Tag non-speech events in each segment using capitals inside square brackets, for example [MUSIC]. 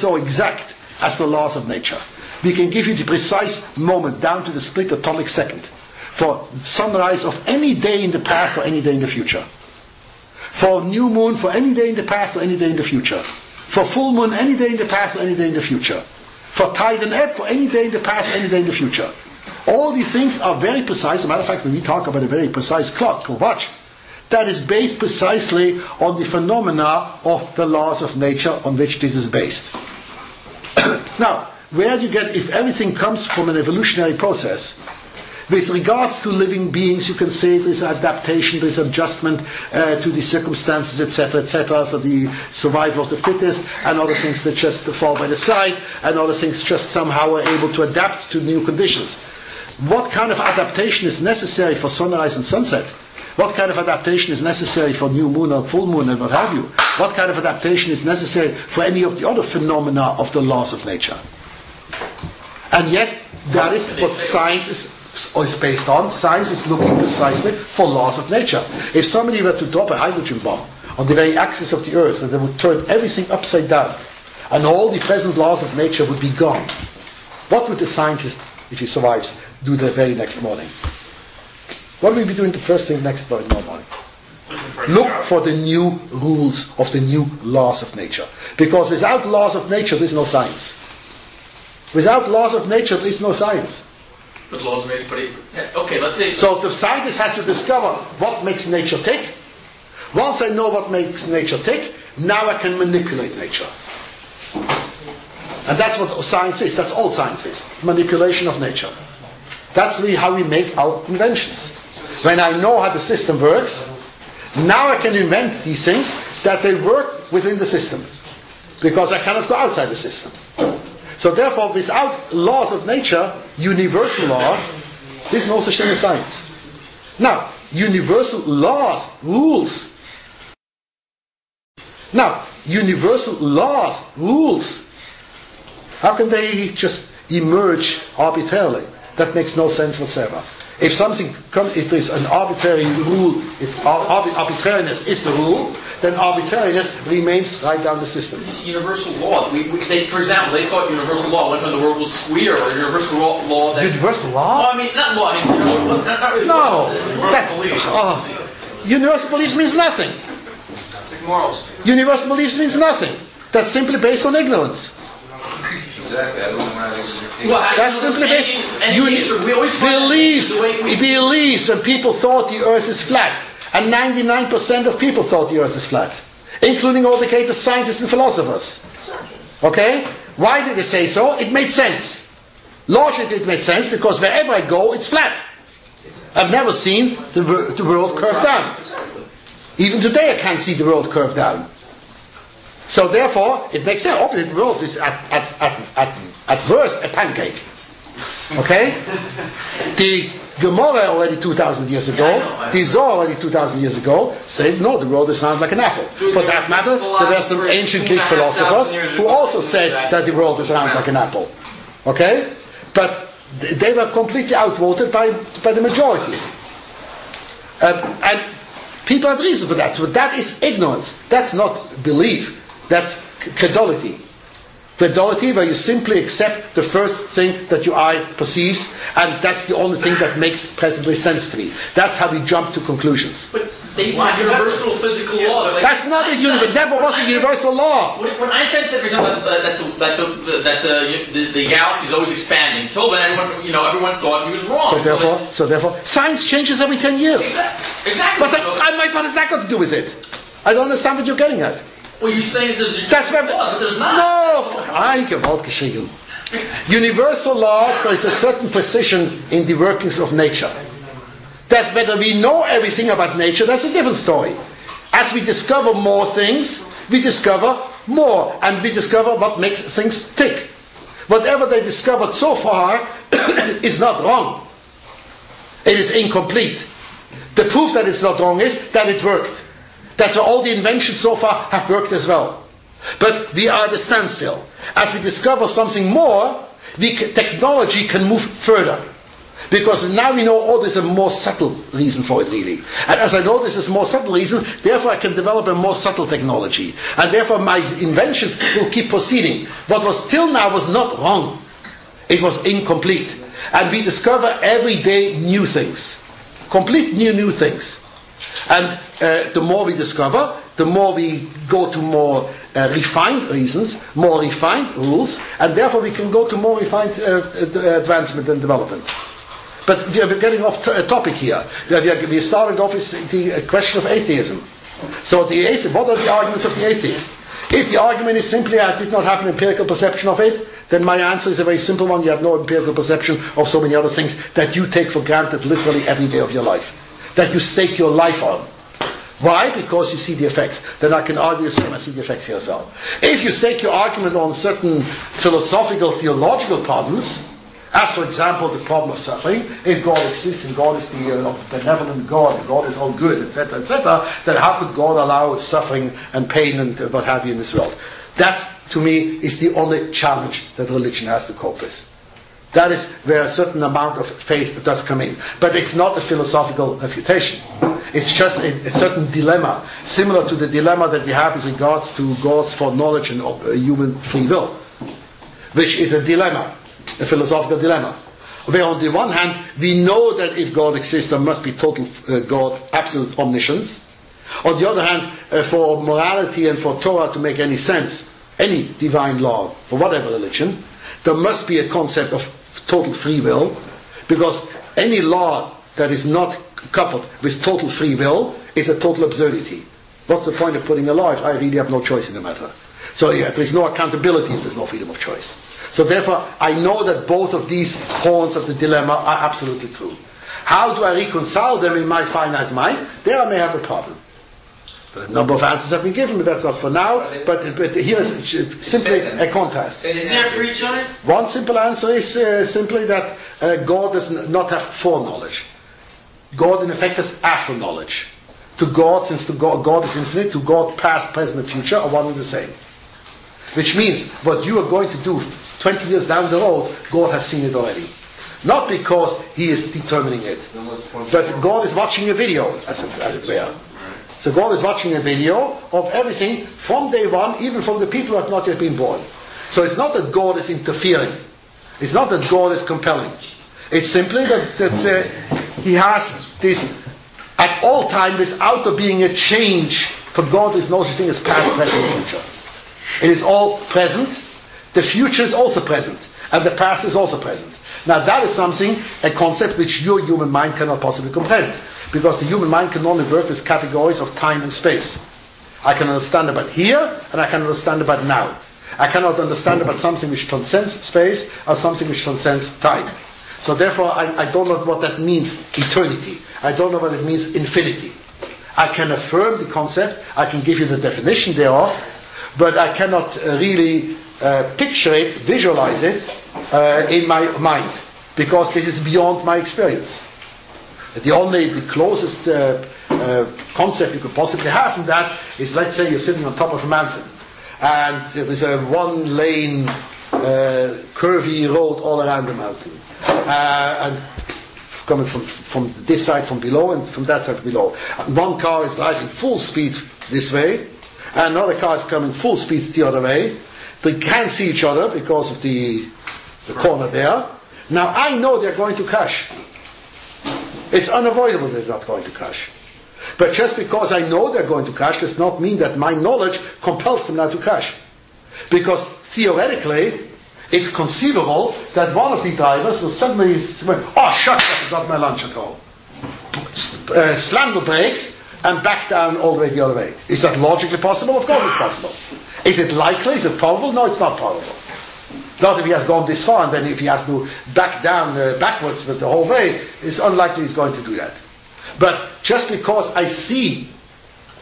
so exact as the laws of nature. We can give you the precise moment down to the split atomic second for sunrise of any day in the past or any day in the future. For new moon for any day in the past or any day in the future. For full moon any day in the past or any day in the future. For tide and ebb for any day in the past or any day in the future. All these things are very precise. As a matter of fact, when we talk about a very precise clock or watch, that is based precisely on the phenomena of the laws of nature on which this is based. [COUGHS] now, where do you get, if everything comes from an evolutionary process, with regards to living beings, you can say there's adaptation, there's adjustment uh, to the circumstances, etc., etc. So the survival of the fittest, and other things that just fall by the side, and other things just somehow are able to adapt to new conditions. What kind of adaptation is necessary for sunrise and sunset? What kind of adaptation is necessary for new moon or full moon and what have you? What kind of adaptation is necessary for any of the other phenomena of the laws of nature? And yet, that is what science is, is based on. Science is looking precisely for laws of nature. If somebody were to drop a hydrogen bomb on the very axis of the earth, and they would turn everything upside down, and all the present laws of nature would be gone, what would the scientist, if he survives, do the very next morning? What will we be doing the first thing next morning? Look for the new rules of the new laws of nature. Because without laws of nature, there is no science. Without laws of nature, there is no science. But laws of nature, but it, okay, let's say. So the scientist has to discover what makes nature tick. Once I know what makes nature tick, now I can manipulate nature. And that's what science is. That's all science is. Manipulation of nature. That's really how we make our inventions. When I know how the system works, now I can invent these things that they work within the system. Because I cannot go outside the system. So therefore, without laws of nature, universal laws, there's no such thing as science. Now, universal laws, rules. Now, universal laws, rules, how can they just emerge arbitrarily? That makes no sense whatsoever. If something comes, if there's an arbitrary rule, if arbitrariness is the rule, then arbitrariness remains right down the system. It's universal law. We, we, they, for example, they thought universal law went when the world was square, or universal law that. Universal law? Well, I mean, not law. I mean, you know, not, not really. No, that, oh, universal beliefs means nothing. Morals. Universal beliefs means nothing. That's simply based on ignorance. Exactly. Well, That's simply based. You believes. He believes when people thought the Earth is flat, and 99% of people thought the Earth is flat, including all the greatest scientists and philosophers. Okay? Why did they say so? It made sense. Logically, it made sense because wherever I go, it's flat. I've never seen the, the world curve down. Even today, I can't see the world curve down. So therefore, it makes sense. Obviously, the world is at, at, at, at, at worst a pancake. Okay? The Gemara already 2,000 years ago, the Zohar already 2,000 years ago, said no, the world is round like an apple. For that matter, there were some ancient Greek philosophers who also said that the world is round like an apple. Okay? But they were completely outvoted by, by the majority. Um, and people have reason for that. So that is ignorance. That's not belief. That's credulity. Credulity, where you simply accept the first thing that your eye perceives, and that's the only thing that makes presently sense to me. That's how we jump to conclusions. But they want universal physical law. Like that's not a universal. Never was a universal law. When Einstein said, for example, that the, that the, that the, uh, the, the galaxy is always expanding, until then, everyone, you know, everyone thought he was wrong. So therefore, so, like, so therefore, science changes every ten years. Exactly. exactly. But so, my what has that got to do with it? I don't understand what you're getting at. Well, you're saying there's That's where, law, but there's not. No, gewollt geschehen. Universal laws, there is a certain precision in the workings of nature. That whether we know everything about nature, that's a different story. As we discover more things, we discover more, and we discover what makes things tick. Whatever they discovered so far [COUGHS] is not wrong. It is incomplete. The proof that it's not wrong is that it worked. That's why all the inventions so far have worked as well. But we are at a standstill. As we discover something more, the technology can move further. Because now we know, oh, there's a more subtle reason for it, really. And as I know there's a more subtle reason, therefore I can develop a more subtle technology. And therefore my inventions will keep proceeding. What was till now was not wrong. It was incomplete. And we discover every day new things. Complete new, new things. And uh, the more we discover, the more we go to more uh, refined reasons, more refined rules, and therefore we can go to more refined uh, advancement and development. But we are getting off t- topic here. We started off with the question of atheism. So the atheist, what are the arguments of the atheist? If the argument is simply I did not have an empirical perception of it, then my answer is a very simple one. You have no empirical perception of so many other things that you take for granted literally every day of your life. That you stake your life on. Why? Because you see the effects. Then I can argue the same, I see the effects here as well. If you stake your argument on certain philosophical, theological problems, as for example the problem of suffering, if God exists and God is the uh, benevolent God, and God is all good, etc., etc., then how could God allow suffering and pain and what have you in this world? That, to me, is the only challenge that religion has to cope with. That is where a certain amount of faith does come in. But it's not a philosophical refutation. It's just a, a, certain dilemma, similar to the dilemma that we have with regards to God's foreknowledge and uh, human free will, which is a dilemma, a philosophical dilemma. Where on the one hand, we know that if God exists, there must be total uh, God, absolute omniscience. On the other hand, uh, for morality and for Torah to make any sense, any divine law, for whatever religion, there must be a concept of total free will, because any law that is not coupled with total free will is a total absurdity. What's the point of putting a law if I really have no choice in the matter? So yeah, there's no accountability if there's no freedom of choice. So therefore, I know that both of these horns of the dilemma are absolutely true. How do I reconcile them in my finite mind? There I may have a problem. A number of answers have been given, but that's not for now. But, but here is simply a contrast. Is there free choice? One simple answer is uh, simply that uh, God does not have foreknowledge. God, in effect, has after knowledge. To God, since to God, God is infinite, to God, past, present, and future are one and the same. Which means what you are going to do 20 years down the road, God has seen it already. Not because He is determining it, but God is watching a video, as it, as it were. So God is watching a video of everything from day one, even from the people who have not yet been born. So it's not that God is interfering. It's not that God is compelling. It's simply that, that uh, He has this at all times without there being a change. For God, there's no such thing as past, present, future. It is all present. The future is also present. And the past is also present. Now that is something, a concept which your human mind cannot possibly comprehend. Because the human mind can only work with categories of time and space. I can understand about here, and I can understand about now. I cannot understand about something which transcends space or something which transcends time. So therefore, I, I don't know what that means, eternity. I don't know what it means, infinity. I can affirm the concept, I can give you the definition thereof, but I cannot uh, really uh, picture it, visualize it uh, in my mind, because this is beyond my experience. The only, the closest uh, uh, concept you could possibly have from that is, let's say you're sitting on top of a mountain, and there's a one lane, uh, curvy road all around the mountain. Uh, and coming from, from this side from below and from that side below. And one car is driving full speed this way, and another car is coming full speed the other way. They can't see each other because of the, the corner there. Now I know they're going to crash. It's unavoidable they're not going to crash. But just because I know they're going to crash does not mean that my knowledge compels them not to crash. Because theoretically, it's conceivable that one of the drivers will suddenly, say, oh shucks, I forgot my lunch at home. Uh, slam the brakes and back down all the way the other way. Is that logically possible? Of course it's possible. Is it likely? Is it probable? No, it's not probable. Not if he has gone this far, and then if he has to back down uh, backwards the whole way, it's unlikely he's going to do that. But just because I see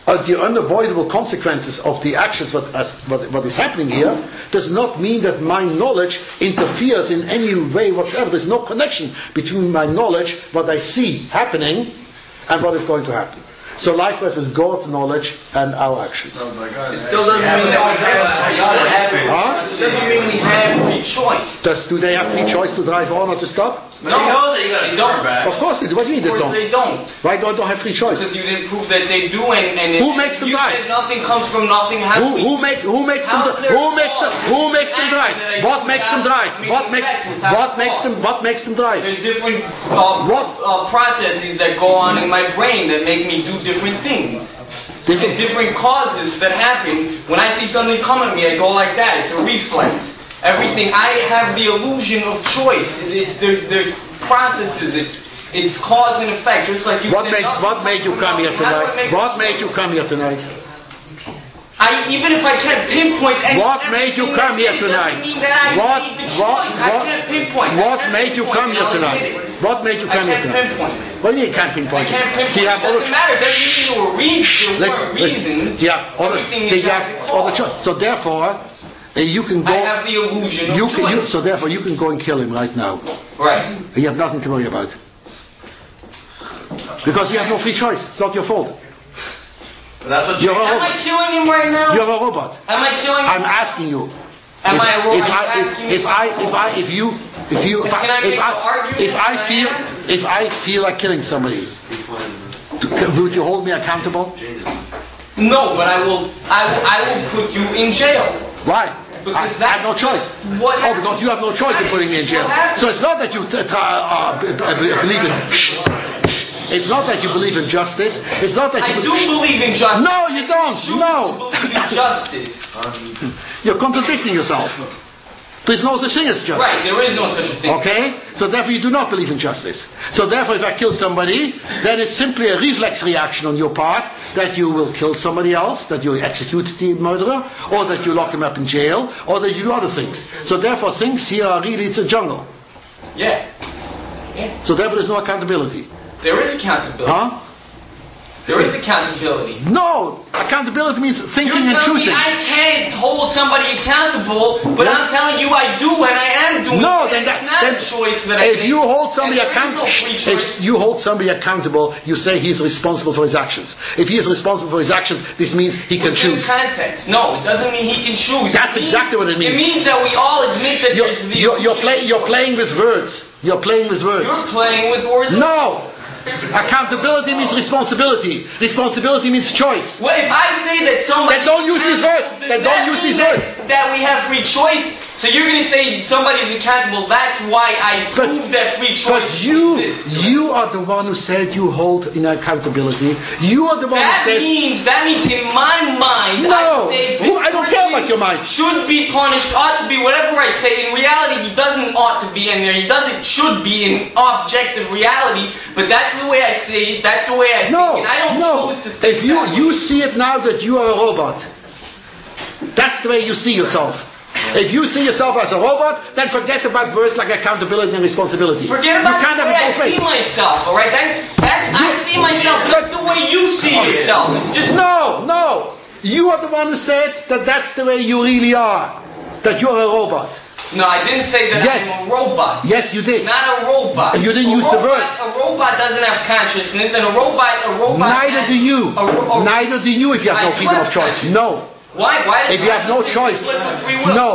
uh, the unavoidable consequences of the actions what, as, what, what is happening here does not mean that my knowledge interferes in any way whatsoever. There's no connection between my knowledge, what I see happening, and what is going to happen. So likewise with God's knowledge and our actions. Oh it still doesn't mean that we have. Huh? It doesn't mean we have free choice. Does, do they have free choice to drive on or to stop? But you know that you gotta they turn don't. back. Of course they do. What do you mean they don't? they don't. Why don't they have free choice? Because you didn't prove that they do, and, and Who and makes them said nothing comes from nothing. Who, we- who makes who makes them who makes them who makes them drive? Exactly, that I What makes them drive? What make effect without what makes them what makes them drive? There's different uh, What? uh, processes that go on in my brain that make me do different things. And Different. different causes that happen. When I see something come at me, I go like that. It's a reflex. Everything. I have the illusion of choice. It's there's there's processes. It's it's cause and effect. Just like you What said, made what made you come here nothing. How do I tonight? What made you come here tonight? I even if I can't pinpoint any, What made you come here tonight? Doesn't mean that I What what what pinpoint. What made you come here tonight? What made you come here can't tonight? pinpoint. What do you can't I pinpoint? can't it? pinpoint. Do you It have other doesn't matter. It doesn't mean there were reasons. There were reasons. Do you have other, Everything do is you has have a other choice? So therefore, you can go. I have the illusion you choice. can, you, so therefore, you can go and kill him right now. right. You have nothing to worry about. Because you have no free choice. It's not your fault. But that's what You're you a Am I robot. killing him right now? You're a robot. Am I killing him? I'm asking you. Am if, I a robot? If you I, if, if if I, if I, if you, if you, if Can I I, if I, if I that I feel, if I feel like killing somebody, would you hold me accountable? No, but I will. I will, I will put you in jail. Why? Because I, I have no choice. what oh, because you have no choice in putting me in jail. So it's not that you t- t- uh, b- b- believe in. It's not that you believe in justice. It's not that I you. do believe in justice. No, you don't. Choose to No, believe in justice. [LAUGHS] you're contradicting yourself. There's no such thing as justice. Right. There is no such a thing. Okay? So therefore you do not believe in justice. So therefore if I kill somebody, then it's simply a reflex reaction on your part that you will kill somebody else, that you execute the murderer, or that you lock him up in jail, or that you do other things. So therefore things here are really, it's a jungle. Yeah. Yeah. So therefore there's no accountability. There is accountability. Huh? There is accountability. No! Accountability means thinking You're and telling me choosing. I can't hold somebody accountable, but Yes. I'm telling you I do and I am doing it. No, it. then that, it's not then a choice that I if you hold somebody is no accountable, if you hold somebody accountable, you say he's responsible for his actions. If he is responsible for his actions, this means he can What's choose. context. No, it doesn't mean he can choose. That's means- exactly what it means. It means that we all admit that You're, there's the you're, you're, play, you're playing with words. You're playing with words. You're playing with words. No! Accountability means responsibility. Responsibility means choice. Well, if I say that somebody That don't use these words. That don't use that, words. That we have free choice. So you're going to say somebody's accountable. That's why I But- prove that free choice But you, exists. you are the one who said you hold in accountability. You are the one That who says, means that means in my mind No. I say Who- I don't this care person about your mind. Should be punished, ought to be whatever I say. In reality, he doesn't ought to be in there. He doesn't should be in objective reality. But that's the way I see it. That's the way I no, think. And I don't no. choose to think If you, you see it now that you are a robot, that's the way you see yourself. If you see yourself as a robot, then forget about words like accountability and responsibility. Forget about you can't the have way I see myself, alright? That's, that's, I see myself just the way you see oh, yourself. It's just, No, no. You are the one who said that that's the way you really are. That you're a robot. no, I didn't say that Yes. I'm a robot. Yes, you did. Not a robot. You didn't a use the word. A robot doesn't have consciousness, and a robot, a robot. Neither do you. A, a- Neither do you if you have I no freedom of choice. No. Why? Why? does If you have no choice. split with free will? No.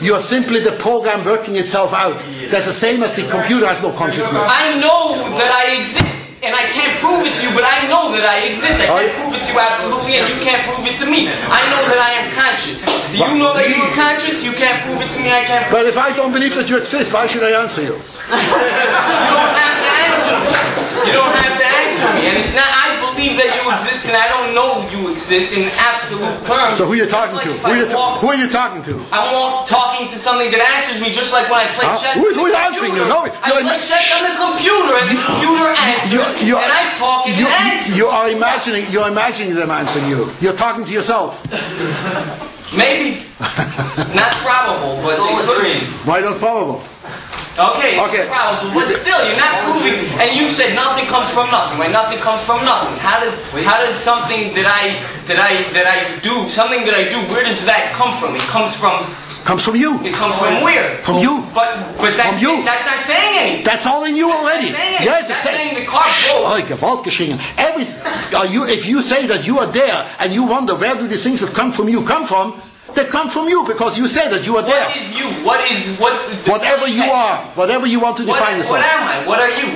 You're simply the program working itself out. That's the same as the computer has no consciousness. I know that I exist, and I can't prove it to you, but I know that I exist. I can't prove it to you absolutely, and you can't prove it to me. I know that I am conscious. Do you know that you're conscious? You can't prove it to me. I can't. Prove But if I don't believe that you exist, why should I answer you? [LAUGHS] You don't have to answer me. You don't have to answer me, and it's not. I believe that you exist, and I don't know you exist in absolute terms. So who are you talking like to? Who are you, walk- who are you talking to? I'm talking to something that answers me just like when I play Huh? chess. Who- who is answering you? No, I play chess on the computer and the computer answers You, you, and I talk and you, it answers. you are imagining. You're imagining them answering you. You're talking to yourself. Maybe. Not probable, but it could be. Why not probable? Okay, it's Okay. probable, but still, you're not proving. And you said nothing comes from nothing. Right? Nothing comes from nothing. How does how does something that I that I that I do something that I do? Where does that come from? It comes from Comes from you. it comes from where? From you. But but that's From you. that's not saying anything. That's all in you already. That's saying it. Yes, it's saying the broke. Oh, Gewalt geschehen. Every, uh, you, if you say that you are there and you wonder where do these things that come from you come from, They come from you because you say that you are there. What is you? What is what? Whatever you are, whatever you want to What, define yourself. what am I? What are you?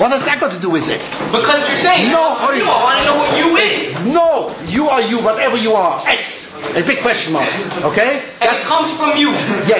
What has that got to do with it? Because you're saying No, for you. I want to know what you is. No, you are you, whatever you are. X. A big question mark. Okay? That comes from you. Yes.